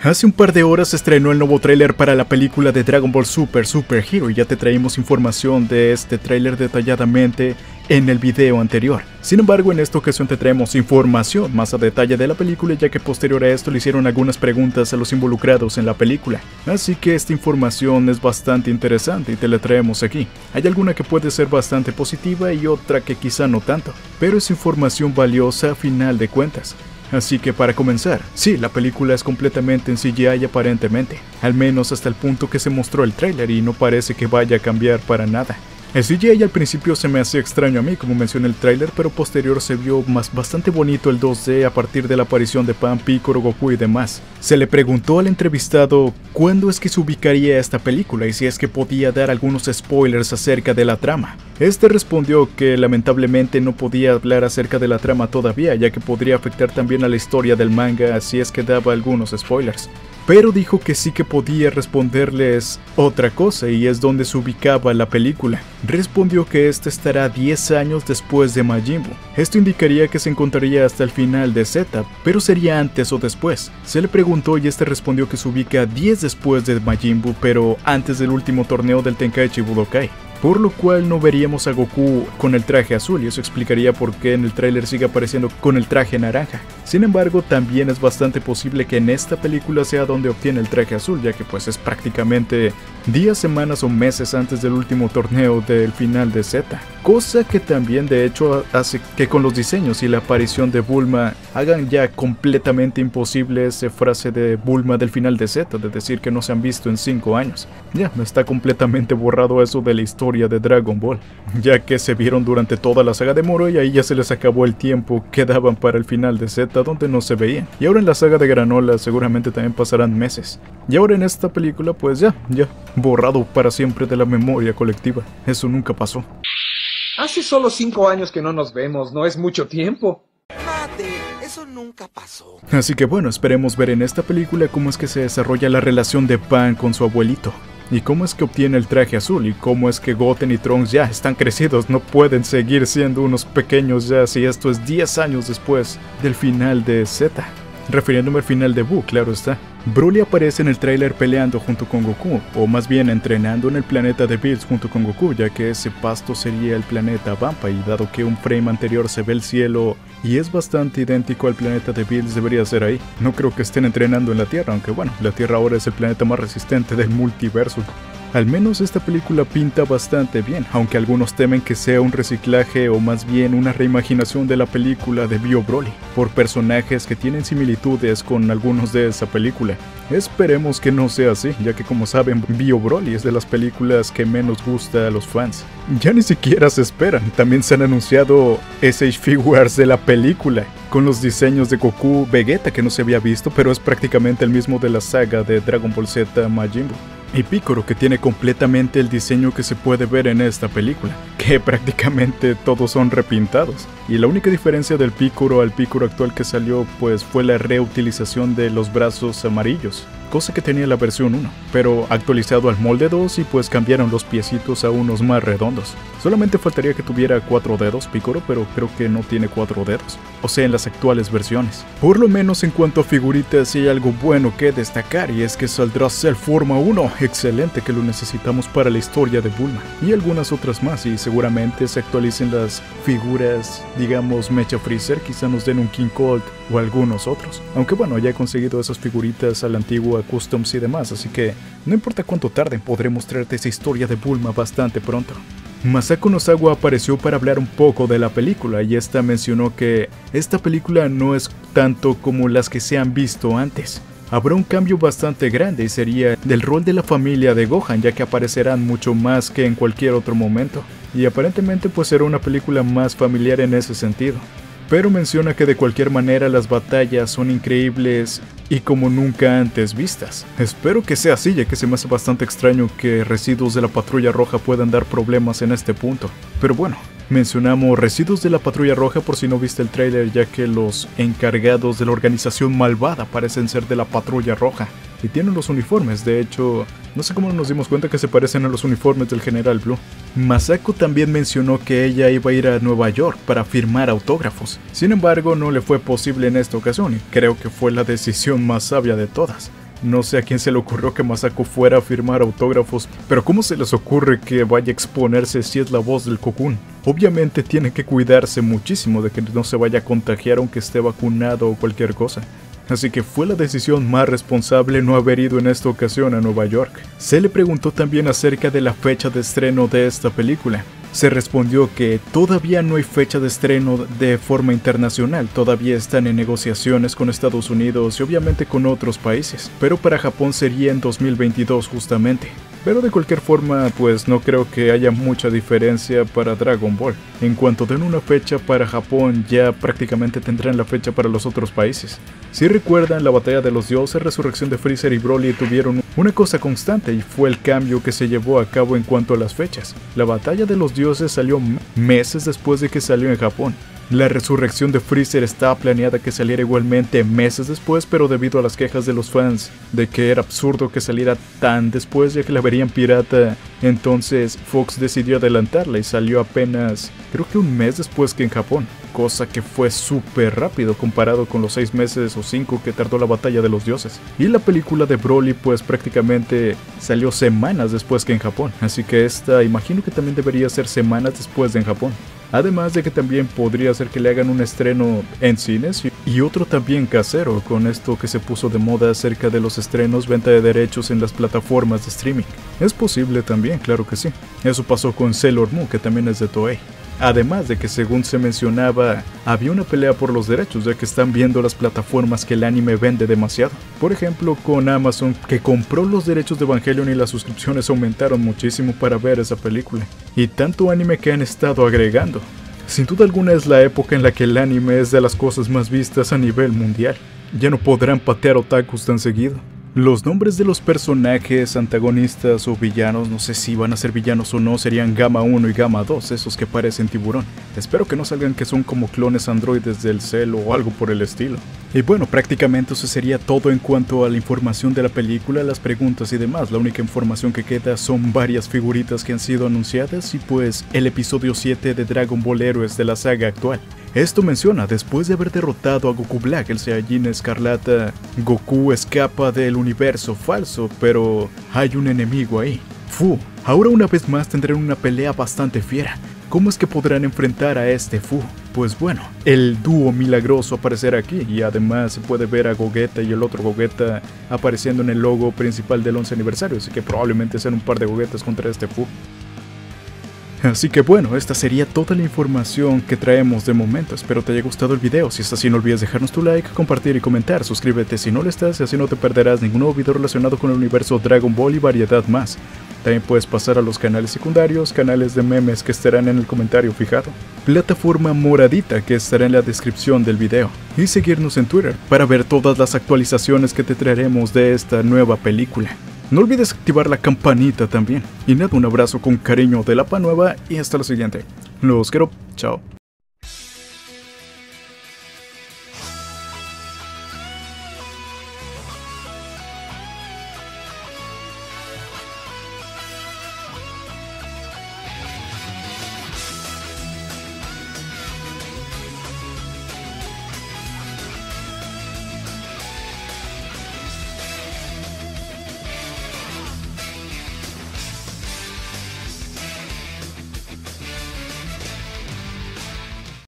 Hace un par de horas estrenó el nuevo tráiler para la película de Dragon Ball Super Super Hero y ya te traímos información de este tráiler detalladamente en el video anterior. Sin embargo, en esta ocasión te traemos información más a detalle de la película ya que posterior a esto le hicieron algunas preguntas a los involucrados en la película. Así que esta información es bastante interesante y te la traemos aquí. Hay alguna que puede ser bastante positiva y otra que quizá no tanto, pero es información valiosa a final de cuentas. Así que para comenzar, sí, la película es completamente en CGI aparentemente, al menos hasta el punto que se mostró el tráiler y no parece que vaya a cambiar para nada. El CGI al principio se me hacía extraño a mí, como mencioné el tráiler, pero posterior se vio más bastante bonito el 2D a partir de la aparición de Pan, Piccolo, Goku y demás. Se le preguntó al entrevistado cuándo es que se ubicaría esta película y si es que podía dar algunos spoilers acerca de la trama. Este respondió que lamentablemente no podía hablar acerca de la trama todavía, ya que podría afectar también a la historia del manga si es que daba algunos spoilers pero dijo que sí que podía responderles otra cosa y es donde se ubicaba la película. Respondió que este estará 10 años después de Majin Buu. Esto indicaría que se encontraría hasta el final de Z, pero sería antes o después. Se le preguntó y este respondió que se ubica 10 después de Majin Buu, pero antes del último torneo del Tenkaichi Budokai por lo cual no veríamos a Goku con el traje azul y eso explicaría por qué en el tráiler sigue apareciendo con el traje naranja. Sin embargo, también es bastante posible que en esta película sea donde obtiene el traje azul, ya que pues es prácticamente días, semanas o meses antes del último torneo del final de Z. Cosa que también de hecho hace que con los diseños y la aparición de Bulma hagan ya completamente imposible esa frase de Bulma del final de Z, de decir que no se han visto en 5 años. Ya, está completamente borrado eso de la historia de Dragon Ball, ya que se vieron durante toda la saga de Moro y ahí ya se les acabó el tiempo que daban para el final de Z donde no se veían. Y ahora en la saga de Granola seguramente también pasarán meses. Y ahora en esta película pues ya, ya, borrado para siempre de la memoria colectiva. Eso nunca pasó. Hace solo cinco años que no nos vemos, no es mucho tiempo. Mate, eso nunca pasó. Así que bueno, esperemos ver en esta película cómo es que se desarrolla la relación de Pan con su abuelito. Y cómo es que obtiene el traje azul y cómo es que Goten y Trunks ya están crecidos, no pueden seguir siendo unos pequeños ya si esto es 10 años después del final de Z. Refiriéndome al final de Buu, claro está. Broly aparece en el tráiler peleando junto con Goku, o más bien entrenando en el planeta de Bills junto con Goku, ya que ese pasto sería el planeta Vampa y dado que un frame anterior se ve el cielo y es bastante idéntico al planeta de Bills debería ser ahí. No creo que estén entrenando en la Tierra, aunque bueno, la Tierra ahora es el planeta más resistente del multiverso. Al menos esta película pinta bastante bien, aunque algunos temen que sea un reciclaje o más bien una reimaginación de la película de Bio Broly, por personajes que tienen similitudes con algunos de esa película. Esperemos que no sea así, ya que como saben, Bio Broly es de las películas que menos gusta a los fans. Ya ni siquiera se esperan, también se han anunciado SH Figures de la película, con los diseños de Goku Vegeta que no se había visto, pero es prácticamente el mismo de la saga de Dragon Ball Z Majin Buu y Piccolo que tiene completamente el diseño que se puede ver en esta película, prácticamente todos son repintados. Y la única diferencia del Piccolo al Piccolo actual que salió pues fue la reutilización de los brazos amarillos, cosa que tenía la versión 1, pero actualizado al molde 2 y pues cambiaron los piecitos a unos más redondos. Solamente faltaría que tuviera cuatro dedos Piccolo, pero creo que no tiene cuatro dedos, o sea en las actuales versiones. Por lo menos en cuanto a figuritas hay algo bueno que destacar y es que saldrá Cell Forma 1, excelente que lo necesitamos para la historia de Bulma, y algunas otras más y seguramente se actualicen las figuras, digamos Mecha Freezer, quizá nos den un King Cold o algunos otros. Aunque bueno, ya he conseguido esas figuritas a la antigua Customs y demás, así que no importa cuánto tarden, podré mostrarte esa historia de Bulma bastante pronto. Masako Nozawa apareció para hablar un poco de la película y esta mencionó que esta película no es tanto como las que se han visto antes. Habrá un cambio bastante grande y sería del rol de la familia de Gohan ya que aparecerán mucho más que en cualquier otro momento. Y aparentemente pues será una película más familiar en ese sentido pero menciona que de cualquier manera las batallas son increíbles y como nunca antes vistas. Espero que sea así, ya que se me hace bastante extraño que residuos de la patrulla roja puedan dar problemas en este punto. Pero bueno, mencionamos residuos de la patrulla roja por si no viste el trailer, ya que los encargados de la organización malvada parecen ser de la patrulla roja y tienen los uniformes, de hecho, no sé cómo nos dimos cuenta que se parecen a los uniformes del General Blue. Masako también mencionó que ella iba a ir a Nueva York para firmar autógrafos. Sin embargo, no le fue posible en esta ocasión y creo que fue la decisión más sabia de todas. No sé a quién se le ocurrió que Masako fuera a firmar autógrafos, pero ¿cómo se les ocurre que vaya a exponerse si es la voz del Cocoon? Obviamente tiene que cuidarse muchísimo de que no se vaya a contagiar aunque esté vacunado o cualquier cosa. Así que fue la decisión más responsable no haber ido en esta ocasión a Nueva York. Se le preguntó también acerca de la fecha de estreno de esta película, se respondió que todavía no hay fecha de estreno de forma internacional, todavía están en negociaciones con Estados Unidos y obviamente con otros países, pero para Japón sería en 2022 justamente. Pero de cualquier forma, pues no creo que haya mucha diferencia para Dragon Ball. En cuanto den una fecha para Japón, ya prácticamente tendrán la fecha para los otros países. Si recuerdan, la batalla de los dioses, resurrección de Freezer y Broly tuvieron una cosa constante y fue el cambio que se llevó a cabo en cuanto a las fechas. La batalla de los dioses salió meses después de que salió en Japón. La resurrección de Freezer estaba planeada que saliera igualmente meses después, pero debido a las quejas de los fans de que era absurdo que saliera tan después ya que la verían pirata, entonces Fox decidió adelantarla y salió apenas creo que un mes después que en Japón, cosa que fue súper rápido comparado con los 6 meses o 5 que tardó la batalla de los dioses. Y la película de Broly pues prácticamente salió semanas después que en Japón, así que esta imagino que también debería ser semanas después de en Japón. Además de que también podría ser que le hagan un estreno en cines y otro también casero con esto que se puso de moda acerca de los estrenos, venta de derechos en las plataformas de streaming. Es posible también, claro que sí. Eso pasó con Sailor que también es de Toei. Además de que según se mencionaba, había una pelea por los derechos ya que están viendo las plataformas que el anime vende demasiado. Por ejemplo, con Amazon que compró los derechos de Evangelion y las suscripciones aumentaron muchísimo para ver esa película. Y tanto anime que han estado agregando. Sin duda alguna es la época en la que el anime es de las cosas más vistas a nivel mundial. Ya no podrán patear otakus tan seguido. Los nombres de los personajes antagonistas o villanos, no sé si van a ser villanos o no, serían Gamma 1 y Gamma 2, esos que parecen tiburón. Espero que no salgan que son como clones androides del cel o algo por el estilo. Y bueno, prácticamente eso sería todo en cuanto a la información de la película, las preguntas y demás. La única información que queda son varias figuritas que han sido anunciadas y pues el episodio 7 de Dragon Ball Heroes de la saga actual. Esto menciona, después de haber derrotado a Goku Black, el Saiyajin Escarlata, Goku escapa del universo falso, pero hay un enemigo ahí. Fu, ahora una vez más tendrán una pelea bastante fiera. ¿Cómo es que podrán enfrentar a este Fu? Pues bueno, el dúo milagroso aparecerá aquí y además se puede ver a Gogeta y el otro Gogeta apareciendo en el logo principal del 11 aniversario, así que probablemente sean un par de Gogetas contra este Fu. Así que bueno, esta sería toda la información que traemos de momento. Espero te haya gustado el video. Si es así, no olvides dejarnos tu like, compartir y comentar. Suscríbete si no lo estás y así no te perderás ningún nuevo video relacionado con el universo Dragon Ball y variedad más. También puedes pasar a los canales secundarios, canales de memes que estarán en el comentario fijado, plataforma moradita que estará en la descripción del video, y seguirnos en Twitter para ver todas las actualizaciones que te traeremos de esta nueva película. No olvides activar la campanita también. Y nada, un abrazo con cariño de la nueva y hasta la siguiente. Los quiero. Chao.